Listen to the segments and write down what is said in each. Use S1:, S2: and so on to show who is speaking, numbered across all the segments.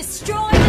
S1: destroy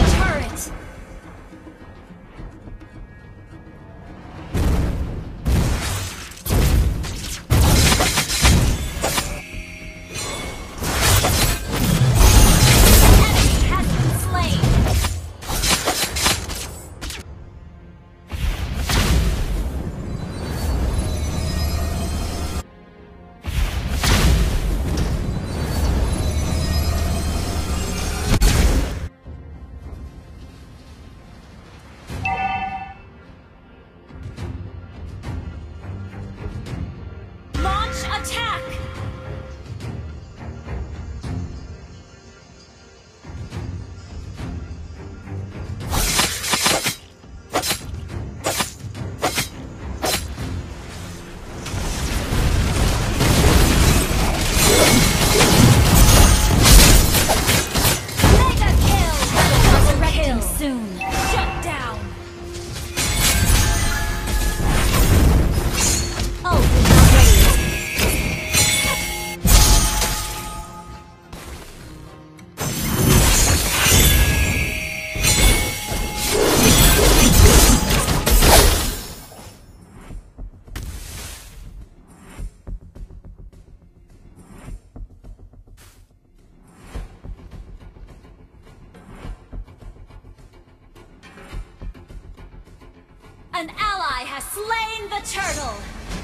S1: An ally has slain the turtle!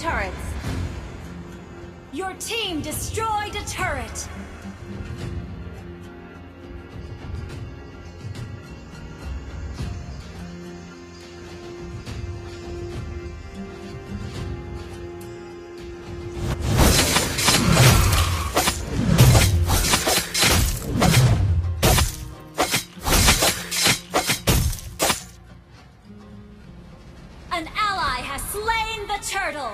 S2: Turrets.
S1: Your team destroyed a turret. The turtle.